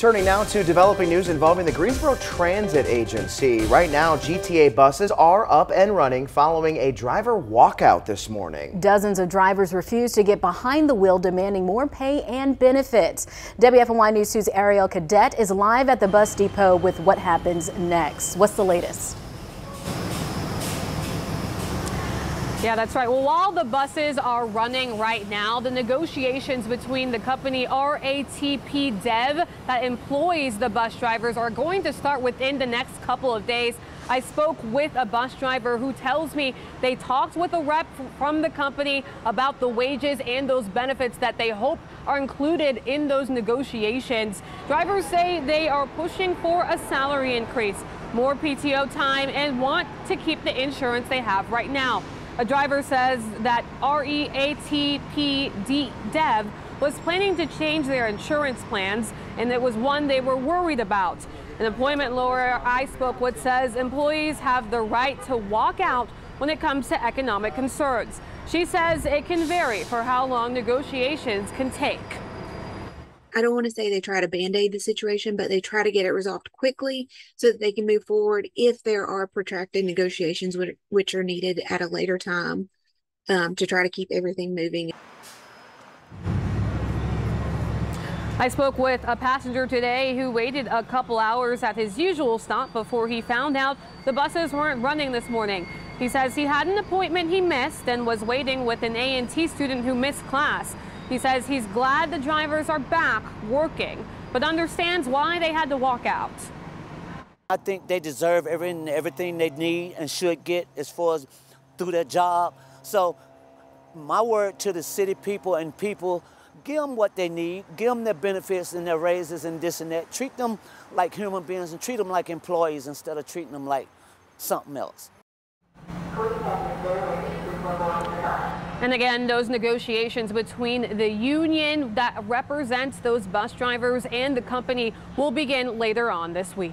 Turning now to developing news involving the Greensboro Transit Agency. Right now, GTA buses are up and running following a driver walkout this morning. Dozens of drivers refuse to get behind the wheel, demanding more pay and benefits. WFMY News 2's Ariel Cadet is live at the bus depot with what happens next. What's the latest? Yeah, that's right. Well, while the buses are running right now, the negotiations between the company RATP Dev that employs the bus drivers are going to start within the next couple of days. I spoke with a bus driver who tells me they talked with a rep from the company about the wages and those benefits that they hope are included in those negotiations. Drivers say they are pushing for a salary increase, more PTO time, and want to keep the insurance they have right now. A driver says that RATP Dev was planning to change their insurance plans, and it was one they were worried about. An employment lawyer I spoke with says employees have the right to walk out when it comes to economic concerns. She says it can vary for how long negotiations can take. I don't want to say they try to band aid the situation, but they try to get it resolved quickly so that they can move forward if there are protracted negotiations which are needed at a later time um, to try to keep everything moving. I spoke with a passenger today who waited a couple hours at his usual stop before he found out the buses weren't running this morning. He says he had an appointment he missed and was waiting with an A&T student who missed class. He says he's glad the drivers are back working, but understands why they had to walk out. I think they deserve everything, everything they need and should get as far as through their job. So my word to the city people and people, give them what they need, give them their benefits and their raises and this and that. Treat them like human beings and treat them like employees instead of treating them like something else. And again, those negotiations between the union that represents those bus drivers and the company will begin later on this week.